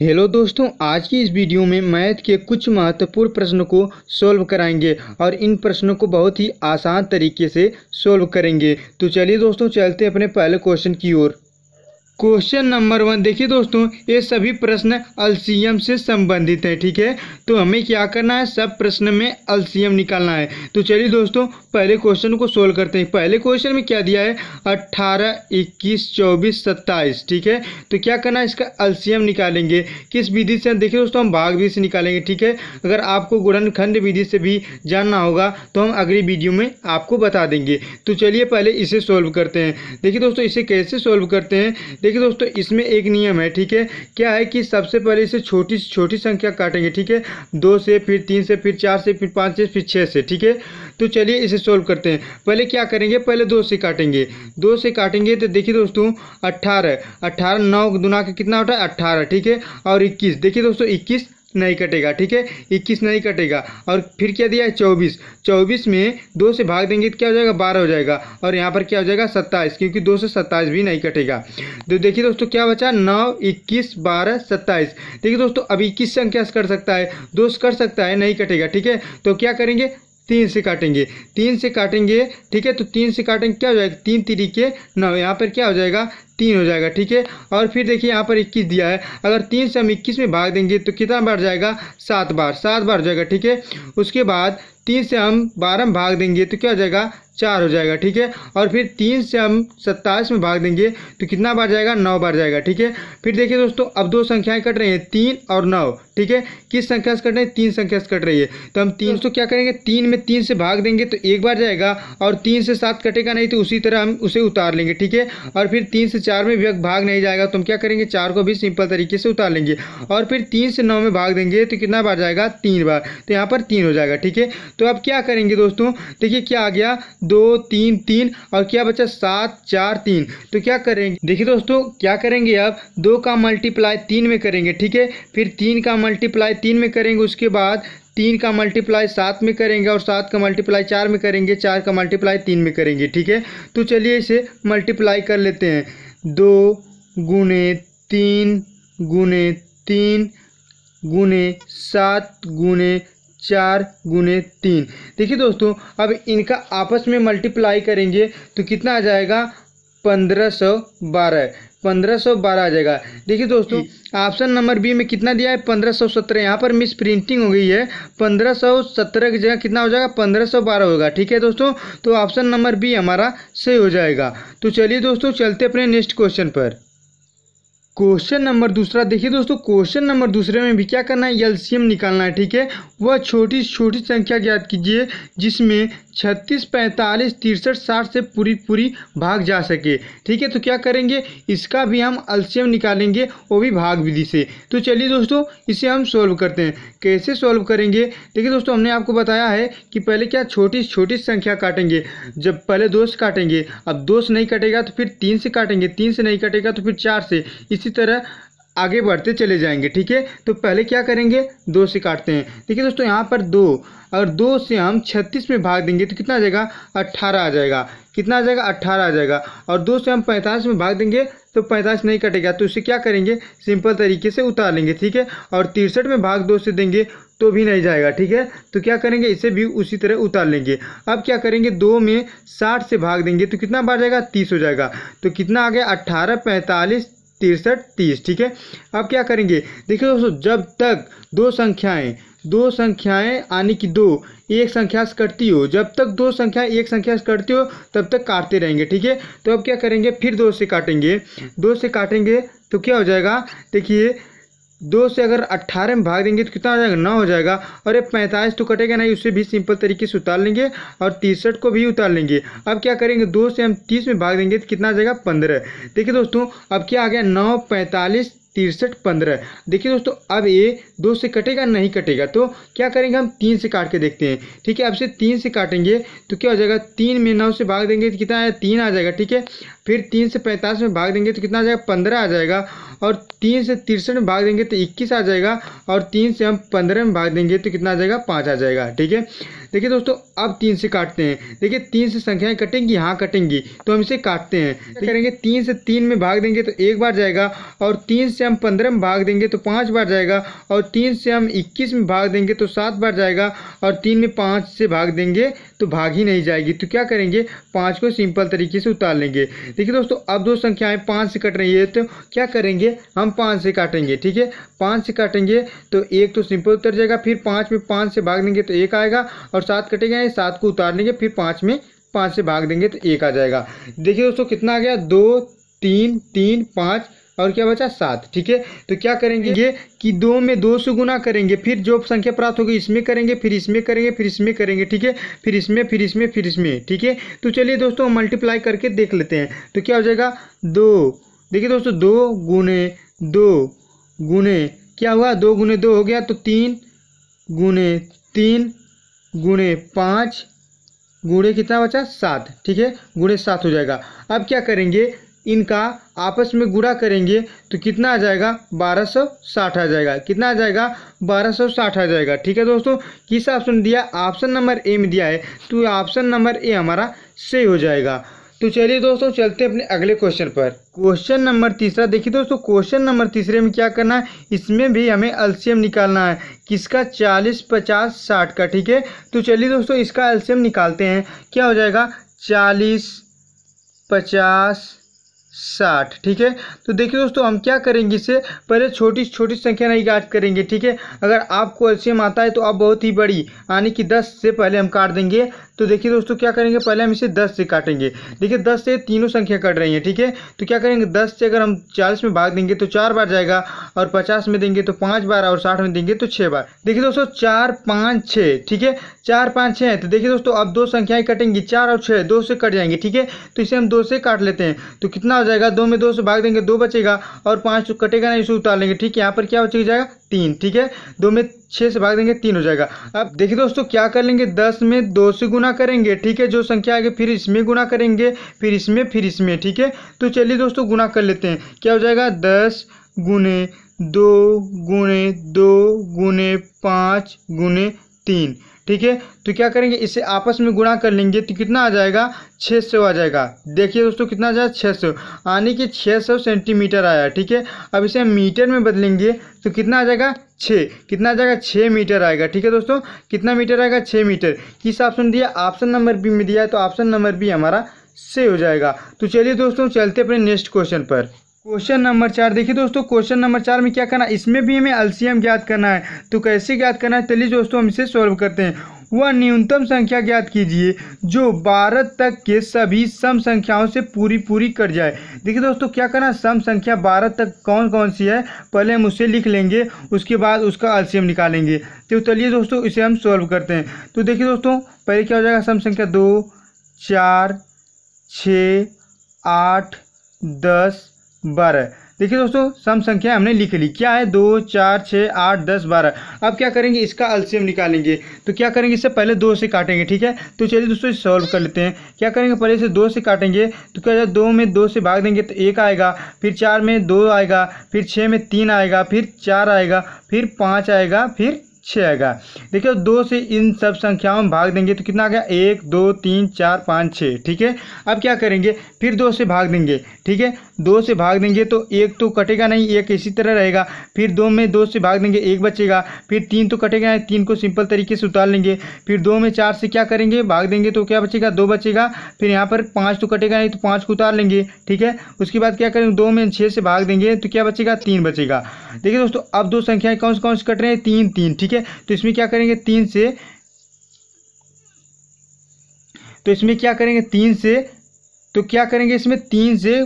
Hello दोस्तों, आज की इस वीडियो में मैथ के कुछ महत्वपूर्ण प्रश्नों को सॉल्व कराएँगे और इन प्रश्नों को बहुत ही आसान तरीके से सॉल्व करेंगे। तो चलिए दोस्तों, चलते अपने पहले क्वेश्चन की ओर। क्वेश्चन नंबर वन देखिए दोस्तों, ये सभी प्रश्न अल्सीयम से संबंधित हैं, ठीक है? तो हमें क्या करना है? सब प्रश्न में अल्सीयम निकालना है। तो चलिए दोस्तों, पहले क्वेश्चन को सोल्व करते हैं। पहले क्वेश्चन में क्या दिया है? अट्ठारह, इक्कीस, चौबीस, सत्ताईस, ठीक है? तो क्या करना है? इसका अल्सीयम निकालेंगे। किस विधि से? देखिए दोस्तों, हम भाग विधि से निकालेंगे, ठीक है? अगर आपको गुणनखंड विधि से भी जानना होगा तो हम अगली वीडियो में आपको बता देंगे। तो चलिए पहले इसे सोल्व करते हैं। देखिए दोस्तों, इसे कैसे सोल्व करते हैं? देखिए दोस्तों, इसमें एक नियम है, ठीक है? क्या है कि सबसे पहले इसे छोटी छोटी संख्या काटेंगे, ठीक है? दो से, फिर तीन से, फिर चार से, फिर पाँच से, फिर छः से, ठीक है? तो चलिए इसे सोल्व करते हैं। पहले क्या करेंगे? पहले दो से काटेंगे। दो से काटेंगे तो देखिए दोस्तों, अट्ठारह। अट्ठारह नौ गुना का कितना होता है? अट्ठारह, ठीक है? और इक्कीस। देखिए दोस्तों, इक्कीस नहीं कटेगा, ठीक है? इक्कीस नहीं कटेगा। और फिर क्या दिया है? चौबीस। चौबीस में दो से भाग देंगे तो क्या हो जाएगा? बारह हो जाएगा। और यहाँ पर क्या हो जाएगा? सत्ताईस, क्योंकि दो से सत्ताईस भी नहीं कटेगा। तो देखिए दोस्तों, क्या बचा? नौ, इक्कीस, बारह, सत्ताईस। देखिए दोस्तों, अब इक्कीस से कर सकता है। दो से कर सकता है, नहीं कटेगा, ठीक है? तो क्या करेंगे? तीन से काटेंगे। तीन से काटेंगे, ठीक है? तो तीन से काटेंगे, क्या हो जाएगा? तीन तरीके नौ। यहाँ पर क्या हो जाएगा? तीन हो जाएगा, ठीक है? और फिर देखिए यहाँ पर इक्कीस दिया है। अगर तीन से हम इक्कीस में भाग देंगे तो कितना बार जाएगा? सात बार। सात बार हो जाएगा, ठीक है? उसके बाद तीन से हम बारह में भाग देंगे तो क्या हो जाएगा? चार हो जाएगा, ठीक है? और फिर तीन से हम सत्ताईस में भाग देंगे तो कितना बार जाएगा? नौ बार जाएगा, ठीक है? फिर देखिए दोस्तों, अब दो संख्याएँ कट रही हैं, तीन और नौ, ठीक है? किस संख्या से कट रही है? तीन संख्या से कट रही है। तो हम तीन तो क्या करेंगे? तीन में तीन से भाग देंगे तो एक बार जाएगा और तीन से सात कटेगा, नहीं तो उसी तरह हम उसे उतार लेंगे, ठीक है? और फिर तीन से चार में व्यक्त भाग नहीं जाएगा तो हम क्या करेंगे? चार को भी सिंपल तरीके से उतार लेंगे। और फिर तीन से नौ में भाग देंगे तो कितना बार जाएगा? तीन बार। तो यहाँ पर तीन हो जाएगा, ठीक है? तो अब क्या करेंगे दोस्तों? देखिए क्या आ गया? दो, तीन तीन, और क्या बचा? सात, चार, तीन। तो क्या करेंगे? देखिए दोस्तों, क्या करेंगे अब? दो का मल्टीप्लाई तीन में करेंगे, ठीक है? फिर तीन का मल्टीप्लाई तीन में करेंगे, उसके बाद तीन का मल्टीप्लाई सात में करेंगे, और सात का मल्टीप्लाई चार में करेंगे, चार का मल्टीप्लाई तीन में करेंगे, ठीक है? तो चलिए इसे मल्टीप्लाई कर लेते हैं। दो गुने तीन गुने तीन गुने सात गुने चार गुने तीन। देखिए दोस्तों, अब इनका आपस में मल्टीप्लाई करेंगे तो कितना आ जाएगा? पंद्रह सौ बारह पंद्रह सौ बारह आ जाएगा। देखिए दोस्तों ऑप्शन नंबर बी में कितना दिया है? पंद्रह सौ सत्रह। यहाँ पर मिस प्रिंटिंग हो गई है। पंद्रह सौ सत्रह की जगह कितना हो जाएगा? पंद्रह सौ बारह होगा। ठीक है दोस्तों? तो ऑप्शन नंबर बी हमारा सही हो जाएगा। तो चलिए दोस्तों चलते अपने नेक्स्ट क्वेश्चन पर। क्वेश्चन नंबर दूसरा, देखिए दोस्तों, क्वेश्चन नंबर दूसरे में भी क्या करना है? एलसीएम निकालना है, ठीक है? वह छोटी छोटी संख्या ज्ञात कीजिए, जिसमें छत्तीस, पैंतालीस, तिरसठ, साठ से पूरी पूरी भाग जा सके। ठीक है तो क्या करेंगे? इसका भी हम एलसीएम निकालेंगे, वो भी भाग विधि से। तो चलिए दोस्तों, इसे हम सोल्व करते हैं। कैसे सोल्व करेंगे? देखिए दोस्तों, हमने आपको बताया है कि पहले क्या छोटी छोटी संख्या काटेंगे। जब पहले दो से काटेंगे, अब दो से नहीं कटेगा तो फिर तीन से काटेंगे, तीन से नहीं कटेगा तो फिर चार से। इसी तरह आगे बढ़ते चले जाएँगे, ठीक है? तो पहले क्या करेंगे? दो से काटते हैं। देखिए दोस्तों, यहाँ पर दो अगर दो से हम छत्तीस में भाग देंगे तो कितना आ जाएगा? अट्ठारह आ जाएगा। कितना आ जाएगा? अट्ठारह आ जाएगा। और दो से हम पैंतालीस में भाग देंगे तो पैंतालीस नहीं कटेगा तो इसे क्या करेंगे? सिंपल तरीके से उतार लेंगे, ठीक है? और तिरसठ में भाग दो से देंगे तो भी नहीं जाएगा, ठीक है? तो क्या करेंगे? इसे भी उसी तरह उतार लेंगे। अब क्या करेंगे? दो में साठ से भाग देंगे तो कितना बार जाएगा? तीस हो जाएगा। तो कितना आ गया? अट्ठारह, पैंतालीस तिरसठ, तीस, ठीक है? अब क्या करेंगे? देखिए दोस्तों, जब तक दो संख्याएँ दो संख्याएँ आने की दो एक संख्या से कटती हो, जब तक दो संख्या एक संख्या से कटती हो, तब तक काटते रहेंगे, ठीक है? तो अब क्या करेंगे? फिर दो से काटेंगे। दो से काटेंगे तो क्या हो जाएगा? देखिए दो से अगर अट्ठारह में भाग देंगे तो कितना हो जाएगा? नौ हो जाएगा। और ये पैंतालीस तो कटेगा नहीं, उसे भी सिंपल तरीके से उतार लेंगे और तिरसठ को भी उतार लेंगे। अब क्या करेंगे? दो से हम तीस में भाग देंगे तो कितना आ जाएगा? पंद्रह। देखिए दोस्तों, अब क्या आ गया? नौ, पैंतालीस तिरसठ पंद्रह। देखिए दोस्तों, अब ये दो से कटेगा, नहीं कटेगा। तो क्या करेंगे हम? तीन से काट के देखते हैं। ठीक है, अब से तीन से काटेंगे तो क्या हो जाएगा? तीन में नौ से भाग देंगे तो कितना आया? तीन आ जाएगा। ठीक है, फिर तीन से पैंतालीस में भाग देंगे तो कितना आ जाएगा? पंद्रह आ जाएगा। और तीन से तिरसठ में भाग देंगे तो इक्कीस आ जाएगा। और तीन से हम पंद्रह में भाग देंगे तो कितना आ जाएगा? पाँच आ जाएगा। ठीक है, देखिए दोस्तों, अब तीन से काटते हैं। देखिए, तीन से संख्याएँ कटेंगी यहाँ कटेंगी तो हम इसे काटते हैं। करेंगे? तीन से तीन में भाग देंगे तो एक बार जाएगा। और तीन से हम पंद्रह में भाग देंगे तो पाँच बार जाएगा और तीन से हम इक्कीस में भाग देंगे तो सात बार जाएगा और तीन में पाँच से भाग देंगे तो भाग ही नहीं जाएगी। तो क्या करेंगे? पाँच को सिंपल तरीके से उतार लेंगे। देखिए दोस्तों, अब दो संख्याएँ पाँच से कट रही है तो क्या करेंगे? हम पाँच से काटेंगे, ठीक है? पाँच से काटेंगे तो एक तो सिंपल उतर जाएगा, फिर पाँच में पाँच से भाग देंगे तो एक आएगा और सात कटेगा, सात को उतार लेंगे, फिर पाँच में पाँच से भाग देंगे तो एक आ जाएगा। देखिए दोस्तों, कितना आ गया? दो, तीन तीन, पाँच और क्या बचा? सात। ठीक है? तो क्या करेंगे? ये कि दो में दो से गुना करेंगे, फिर जो संख्या प्राप्त होगी इसमें करेंगे, फिर इसमें करेंगे, फिर इसमें करेंगे, ठीक है? फिर इसमें फिर इसमें फिर इसमें, ठीक है? तो चलिए दोस्तों मल्टीप्लाई करके देख लेते हैं। तो क्या हो जाएगा? दो। देखिए दोस्तों, दो गुने दो गुने क्या हुआ? दो गुने दो हो गया तो तीन गुने तीन गुणे पाँच। गुणे कितना बचा? सात। ठीक है? गुणे सात हो जाएगा। अब क्या करेंगे? इनका आपस में गुड़ा करेंगे तो कितना आ जाएगा? बारह सौ साठ आ जाएगा। कितना आ जाएगा? बारह सौ साठ आ जाएगा। ठीक है दोस्तों? किस ऑप्शन दिया? ऑप्शन नंबर ए में दिया है। तो ऑप्शन नंबर ए हमारा सही हो जाएगा। तो चलिए दोस्तों, चलते हैं अपने अगले क्वेश्चन पर। क्वेश्चन नंबर तीसरा, देखिए दोस्तों क्वेश्चन नंबर तीसरे में क्या करना है? इसमें भी हमें एलसीएम निकालना है। किसका? चालीस पचास साठ का। ठीक है? तो चलिए दोस्तों, इसका एलसीएम निकालते हैं। क्या हो जाएगा? चालीस पचास साठ, ठीक है? तो देखिए दोस्तों, हम क्या करेंगे इसे? पहले छोटी छोटी संख्या नहीं काट करेंगे, ठीक है? अगर आपको एलसीएम आता है तो आप बहुत ही बड़ी, यानी कि दस से पहले हम काट देंगे। तो देखिए दोस्तों, क्या करेंगे? पहले हम इसे दस से काटेंगे। देखिए, दस से तीनों संख्या कट रही है, ठीक है? तो क्या करेंगे? दस से अगर हम चालीस में भाग देंगे तो चार बार जाएगा, और पचास में देंगे तो पाँच बार, और साठ में देंगे तो छः बार। देखिए दोस्तों, चार, पाँच छः ठीक है? चार, पाँच छः तो देखिए दोस्तों, अब दो संख्याएँ कटेंगी, चार और छः दो से कट जाएँगे, ठीक है? तो इसे हम दो से काट लेते हैं। तो कितना जाएगा, दो में दो से भाग देंगे, दो बचेगा और पाँच तो कटेगा नहीं, इसे उतार लेंगे। ठीक है, यहाँ पर क्या बचेगा जाएगा? तीन, ठीक है? दो में छः से भाग देंगे, तीन हो जाएगा। अब देखिए दोस्तों, क्या कर लेंगे? दस में दो से गुना करेंगे, ठीक है? जो संख्या आगे, फिर इसमें गुना करेंगे, फिर इसमें फिर इसमें, ठीक है? तो चलिए दोस्तों गुना कर लेते हैं। क्या हो जाएगा? दस गुने दो गुने दो गुने पाँच गुने तीन। ठीक है? तो क्या करेंगे? इसे आपस में गुणा कर लेंगे तो कितना आ जाएगा? छः सौ आ जाएगा। देखिए दोस्तों, कितना आ जाएगा? छः सौ। आने के छः सौ सेंटीमीटर आया, ठीक है? अब इसे हम मीटर में बदलेंगे तो कितना आ जाएगा? छः कितना आ जाएगा? छः मीटर आएगा, ठीक है दोस्तों? कितना मीटर आएगा? छः मीटर। किस ऑप्शन दिया? ऑप्शन नंबर बी में दिया तो ऑप्शन नंबर बी हमारा से हो जाएगा। तो चलिए दोस्तों, चलते अपने नेक्स्ट क्वेश्चन पर। क्वेश्चन नंबर चार। देखिए दोस्तों, क्वेश्चन नंबर चार में क्या करना है? इसमें भी हमें एलसीएम ज्ञात करना है। तो कैसे ज्ञात करना है? चलिए दोस्तों, हम इसे सॉल्व करते हैं। वह न्यूनतम संख्या ज्ञात कीजिए, जो बारह तक के सभी सम संख्याओं से पूरी पूरी कर जाए। देखिए दोस्तों, क्या करना सम संख्या बारह तक कौन कौन सी है? पहले हम उसे लिख लेंगे, उसके बाद उसका एलसीएम निकालेंगे। तो चलिए दोस्तों, इसे हम सॉल्व करते हैं। तो देखिए दोस्तों, पहले क्या हो जाएगा? सम संख्या दो, चार छ आठ, दस बारह। देखिए दोस्तों, सम संख्या हमने लिख ली। क्या है? दो, चार छः आठ, दस, बारह। अब क्या करेंगे? इसका अल्सियम निकालेंगे। तो क्या करेंगे? इससे पहले दो से काटेंगे, ठीक है? तो चलिए दोस्तों, इसे सॉल्व कर लेते हैं। क्या करेंगे? पहले से दो से काटेंगे। तो क्या दो में दो से भाग देंगे तो एक आएगा। फिर चार में दो आएगा। फिर छः में तीन आएगा। फिर चार आएगा। फिर पाँच आएगा। फिर छः आएगा। देखिए, दो से इन सब संख्याओं में भाग देंगे तो कितना आ गया? एक, दो, तीन, चार, पाँच छः ठीक है? अब क्या करेंगे? फिर दो से भाग देंगे, ठीक है? दो से भाग देंगे तो एक तो कटेगा नहीं, एक इसी तरह रहेगा। फिर दो में दो से भाग देंगे, एक बचेगा। फिर तीन तो कटेगा नहीं, तीन को सिंपल तरीके से उतार लेंगे। फिर दो में चार से क्या करेंगे? भाग देंगे तो क्या बचेगा? दो बचेगा। फिर यहाँ पर पाँच तो कटेगा नहीं तो पाँच को उतार लेंगे, ठीक है? उसके बाद क्या करेंगे? दो में छः से भाग देंगे तो क्या बचेगा? तीन बचेगा। देखिए दोस्तों, अब दो संख्याएँ कौन से कौन से कट रहे हैं? तीन तीन, ठीक है? तो इसमें क्या करेंगे? तीन से तो इसमें क्या करेंगे? तीन से तो क्या करेंगे इसमें? तीन से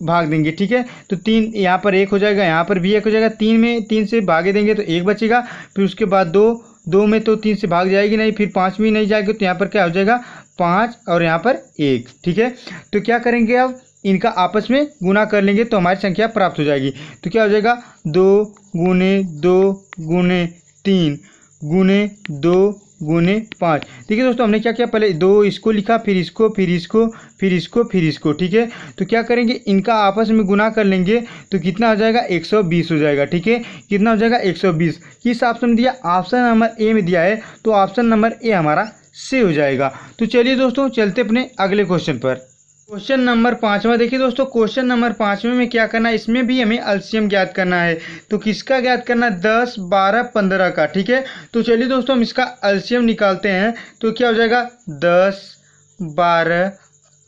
भाग देंगे, ठीक है? तो तीन यहाँ पर एक हो जाएगा, यहाँ पर भी एक हो जाएगा। तीन में तीन से भागे देंगे तो एक बचेगा, फिर उसके बाद दो दो में तो तीन से भाग जाएगी नहीं, फिर पाँच में नहीं जाएगी तो यहाँ पर क्या हो जाएगा? पाँच और यहाँ पर एक, ठीक है? तो क्या करेंगे अब? इनका आपस में गुना कर लेंगे तो हमारी संख्या प्राप्त हो जाएगी। तो क्या हो जाएगा? दो गुने दो गुने तीन गुने दो गुने पाँच। देखिए दोस्तों, हमने क्या किया? पहले दो इसको लिखा, फिर इसको फिर इसको फिर इसको फिर इसको, ठीक है? तो क्या करेंगे? इनका आपस में गुना कर लेंगे तो कितना हो जाएगा? एक सौ बीस हो जाएगा, ठीक है? कितना हो जाएगा? एक सौ बीस। किस ऑप्शन में दिया? ऑप्शन नंबर ए में दिया है तो ऑप्शन नंबर ए हमारा से हो जाएगा। तो चलिए दोस्तों, चलते अपने अगले क्वेश्चन पर। क्वेश्चन नंबर पाँचवा, देखिए दोस्तों, क्वेश्चन नंबर पाँचवें में क्या करना है? इसमें भी हमें एलसीएम ज्ञात करना है। तो किसका ज्ञात करना है? दस, बारह, पंद्रह का, ठीक है? तो चलिए दोस्तों, हम इसका एलसीएम निकालते हैं। तो क्या हो जाएगा? दस, बारह,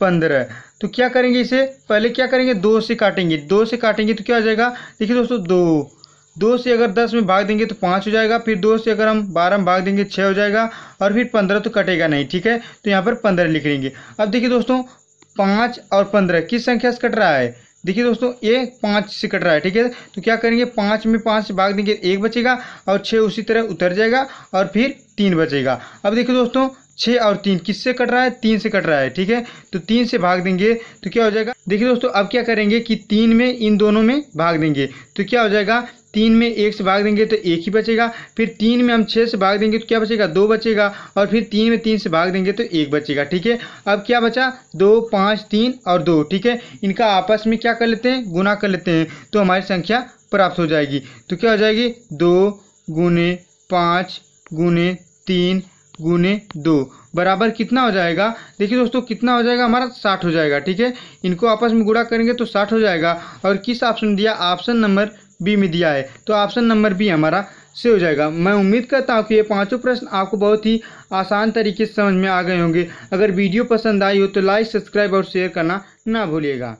पंद्रह। तो क्या करेंगे इसे? पहले क्या करेंगे? दो से काटेंगे। दो से काटेंगे तो क्या हो जाएगा? देखिए दोस्तों, दो। दो से अगर दस में भाग देंगे तो पाँच हो जाएगा। फिर दो से अगर हम बारह में भाग देंगे छः हो जाएगा। और फिर पंद्रह तो कटेगा नहीं, ठीक है? तो यहाँ पर पंद्रह लिख लेंगे। अब देखिए दोस्तों पाँच और पंद्रह, किस संख्या से कट रहा है? देखिए दोस्तों, ये पाँच से कट रहा है, ठीक है? तो क्या करेंगे, पाँच में पाँच से भाग देंगे, एक बचेगा और छः उसी तरह उतर जाएगा और फिर तीन बचेगा। अब देखिए दोस्तों छः और तीन किससे कट रहा है? तीन से कट रहा है, ठीक है? तो तीन से भाग देंगे तो क्या हो जाएगा? देखिए दोस्तों, अब क्या करेंगे कि तीन में इन दोनों में भाग देंगे तो क्या हो जाएगा? तीन में एक से भाग देंगे तो एक ही बचेगा, फिर तीन में हम छः से भाग देंगे तो क्या बचेगा? दो बचेगा, और फिर तीन में तीन से भाग देंगे तो एक बचेगा, ठीक है? अब क्या बचा? दो, पाँच, तीन और दो, ठीक है? इनका आपस में क्या कर लेते हैं? गुना कर लेते हैं तो हमारी संख्या प्राप्त हो जाएगी। तो क्या हो जाएगी? दो गुने पाँच गुने तीन गुने दो, बराबर कितना हो जाएगा? देखिए दोस्तों, कितना हो जाएगा? हमारा साठ हो जाएगा, ठीक है? इनको आपस में गुणा करेंगे तो साठ हो जाएगा, और किस ऑप्शन दिया? ऑप्शन नंबर बी में दिया है। तो ऑप्शन नंबर बी हमारा से हो जाएगा। मैं उम्मीद करता हूँ कि ये पाँचों प्रश्न आपको बहुत ही आसान तरीके से समझ में आ गए होंगे। अगर वीडियो पसंद आई हो तो लाइक सब्सक्राइब और शेयर करना ना भूलिएगा।